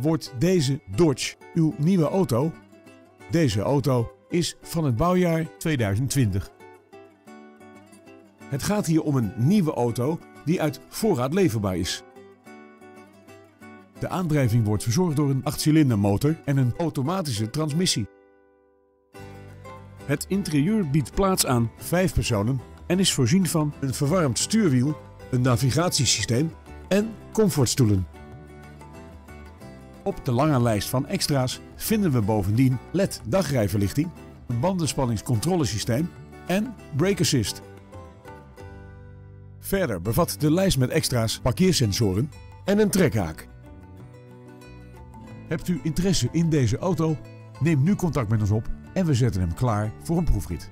Wordt deze Dodge uw nieuwe auto? Deze auto is van het bouwjaar 2020. Het gaat hier om een nieuwe auto die uit voorraad leverbaar is. De aandrijving wordt verzorgd door een 8-cilinder motor en een automatische transmissie. Het interieur biedt plaats aan 5 personen en is voorzien van een verwarmd stuurwiel, een navigatiesysteem en comfortstoelen. Op de lange lijst van extra's vinden we bovendien LED dagrijverlichting, een bandenspanningscontrolesysteem en brake assist. Verder bevat de lijst met extra's parkeersensoren en een trekhaak. Hebt u interesse in deze auto? Neem nu contact met ons op en we zetten hem klaar voor een proefrit.